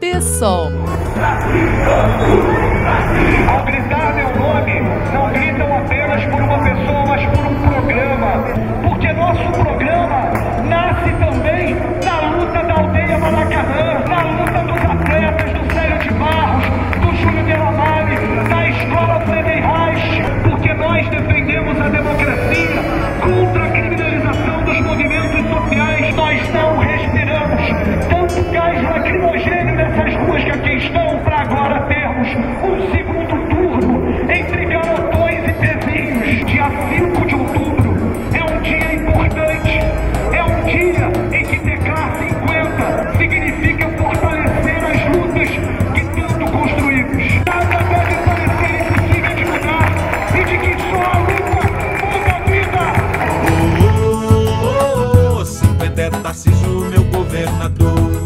PSOL. Ao gritar meu nome, não gritam apenas por uma pessoa, mas por um programa. Porque nosso programa nasce também na luta da aldeia Maracanã, na luta dos atletas, do Célio de Barros, do Júlio de Ramalho, da escola segundo turno entre garotões e pezinhos. Dia 5 de outubro é um dia importante. É um dia em que TK 50 significa fortalecer as lutas que tanto construímos. Nada deve parecer impossível de mudar e de que só a luta muda a vida. Oh, oh, oh, oh, oh, meu governador.